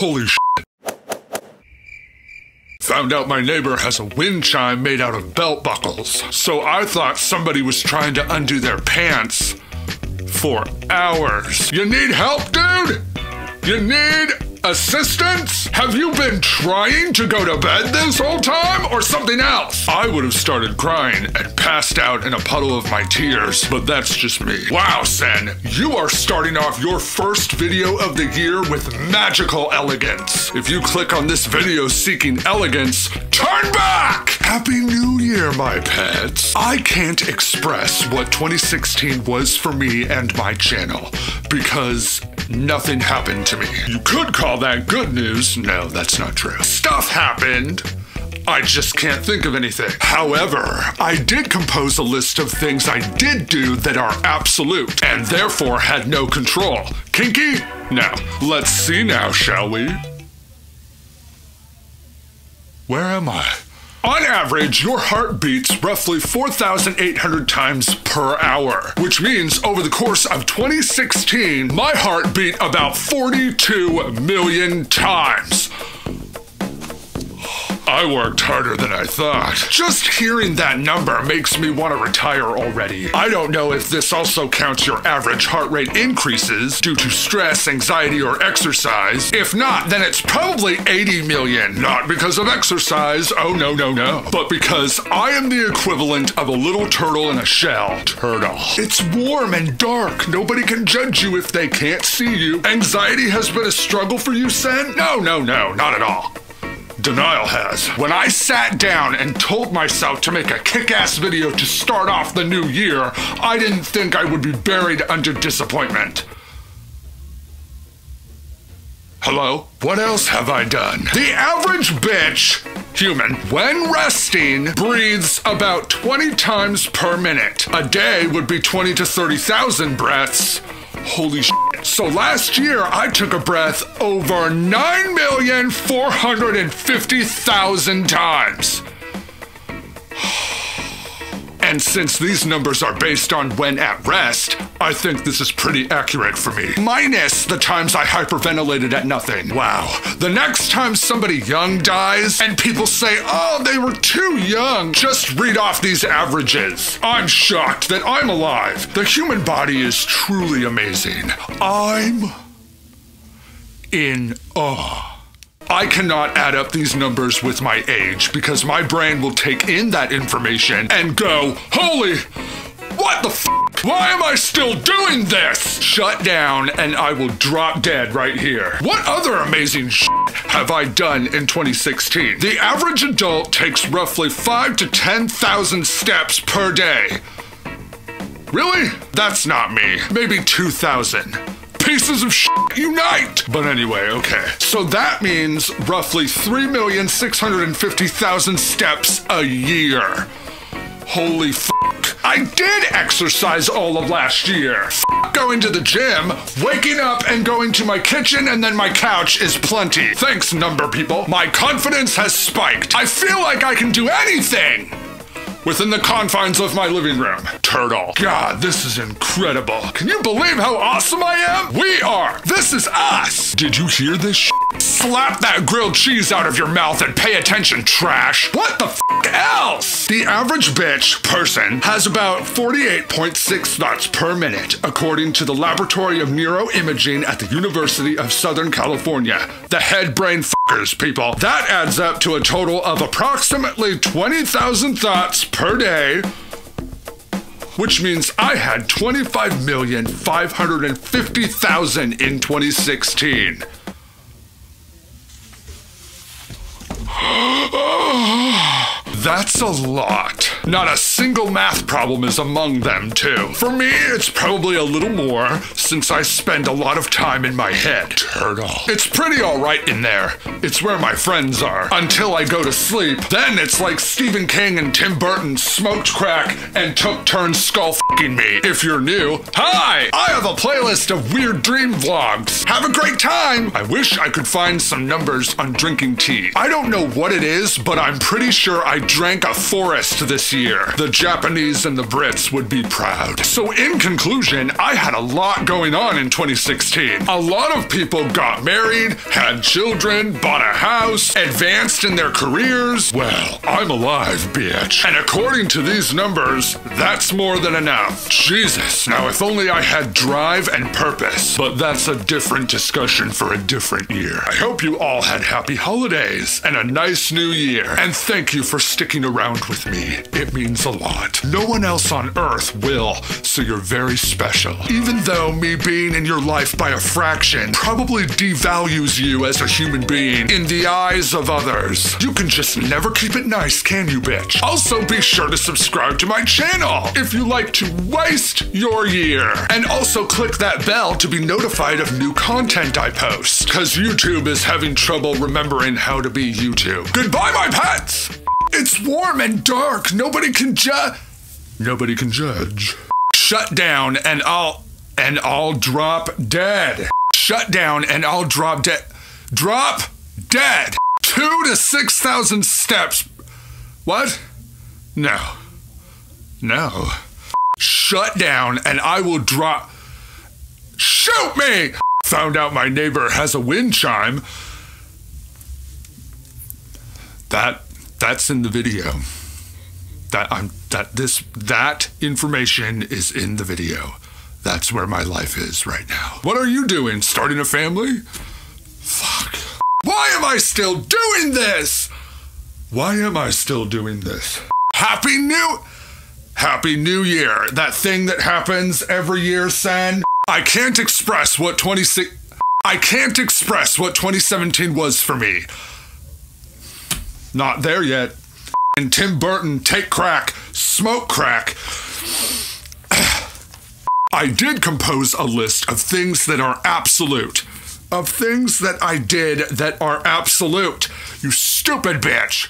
Holy shit. Found out my neighbor has a wind chime made out of belt buckles, so I thought somebody was trying to undo their pants for hours. You need help, dude? You need assistance? Have you been trying to go to bed this whole time or something else? I would have started crying and passed out in a puddle of my tears, but that's just me. Wow, Sen, you are starting off your first video of the year with magical elegance. If you click on this video seeking elegance, turn back! Happy New Year, my pets. I can't express what 2016 was for me and my channel because nothing happened to me. You could call that good news. No, that's not true. Stuff happened. I just can't think of anything. However, I did compose a list of things I did do that are absolute and therefore had no control. Kinky? Now, let's see now, shall we? Where am I? On average, your heart beats roughly 4,800 times per hour, which means over the course of 2016, my heart beat about 42 million times. I worked harder than I thought. Just hearing that number makes me want to retire already. I don't know if this also counts your average heart rate increases due to stress, anxiety, or exercise. If not, then it's probably 80 million. Not because of exercise, oh no, no, no, but because I am the equivalent of a little turtle in a shell. Turtle. It's warm and dark. Nobody can judge you if they can't see you. Anxiety has been a struggle for you, Sen? No, no, no, not at all. Denial has. When I sat down and told myself to make a kick ass video to start off the new year, I didn't think I would be buried under disappointment. Hello? What else have I done? The average bitch, human, when resting, breathes about 20 times per minute. A day would be 20 to 30,000 breaths. Holy shit. So last year, I took a breath over 9,450,000 times. And since these numbers are based on when at rest, I think this is pretty accurate for me. Minus the times I hyperventilated at nothing. Wow. The next time somebody young dies and people say, oh, they were too young, just read off these averages. I'm shocked that I'm alive. The human body is truly amazing. I'm in awe. I cannot add up these numbers with my age because my brain will take in that information and go, holy, what the f? Why am I still doing this? Shut down and I will drop dead right here. What other amazing shit have I done in 2016? The average adult takes roughly 5 to 10,000 steps per day. Really? That's not me. Maybe 2,000 pieces of shit unite! But anyway, okay. So that means roughly 3,650,000 steps a year. Holy fuck. I did exercise all of last year. Going to the gym, waking up and going to my kitchen and then my couch is plenty. Thanks, number people. My confidence has spiked. I feel like I can do anything within the confines of my living room. Turtle. God, this is incredible. Can you believe how awesome I am? We are. This is us. Did you hear this Slap that grilled cheese out of your mouth and pay attention, trash. What the f else? The average bitch person has about 48.6 thoughts per minute, according to the Laboratory of Neuroimaging at the University of Southern California. The head brain fuckers, people. That adds up to a total of approximately 20,000 thoughts per day, which means I had 25,550,000 in 2016. That's a lot. Not a single math problem is among them, too. For me, it's probably a little more, since I spend a lot of time in my head. Turtle. It's pretty alright in there. It's where my friends are. Until I go to sleep. Then it's like Stephen King and Tim Burton smoked crack and took turns skull fucking me. If you're new, hi! I have a playlist of weird dream vlogs. Have a great time! I wish I could find some numbers on drinking tea. I don't know what it is, but I'm pretty sure I drank a forest year. The Japanese and the Brits would be proud. So, in conclusion, I had a lot going on in 2016. A lot of people got married, had children, bought a house, advanced in their careers. Well, I'm alive, bitch. And according to these numbers, that's more than enough. Jesus, now if only I had drive and purpose. But that's a different discussion for a different year. I hope you all had happy holidays and a nice new year. And thank you for sticking around with me. It means a lot. No one else on earth will, so you're very special. Even though me being in your life by a fraction probably devalues you as a human being in the eyes of others. You can just never keep it nice, can you, bitch? Also, be sure to subscribe to my channel if you like to waste your year. And also click that bell to be notified of new content I post, because YouTube is having trouble remembering how to be YouTube. Goodbye, my pets! It's warm and dark. Nobody can judge. Nobody can judge. Shut down and I'll and I'll drop dead. Shut down and I'll drop dead. Drop dead. Two to six thousand steps. What? No. No. Shut down and I will drop. Shoot me! Found out my neighbor has a wind chime. That that's in the video. That I'm that this that information is in the video. That's where my life is right now. What are you doing? Starting a family? Fuck. Why am I still doing this? Why am I still doing this? Happy New Happy New Year. That thing that happens every year, San. I can't express what 26 I can't express what 2017 was for me. Not there yet. And Tim Burton, take crack, smoke crack. I did compose a list of things that are absolute. Of things that I did that are absolute. You stupid bitch.